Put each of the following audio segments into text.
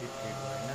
keep people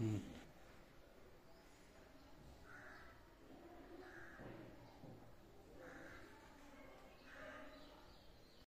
Mm.